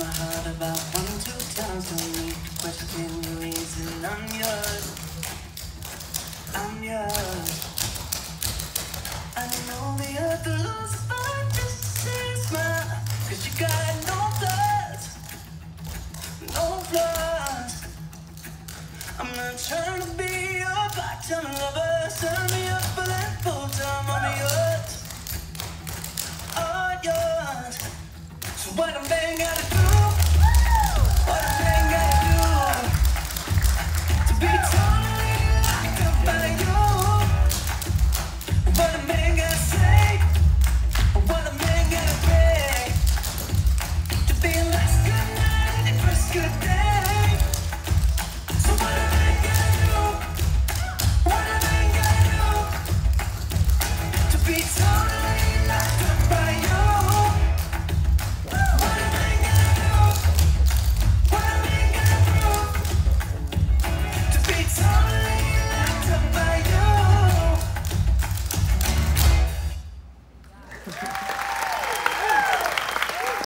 about one, two times to me. Question the reason I'm yours. I'm yours. I know the others fight just to see smile. Cause you got no flaws. No flaws. I'm not trying to be your part-time lover. Sign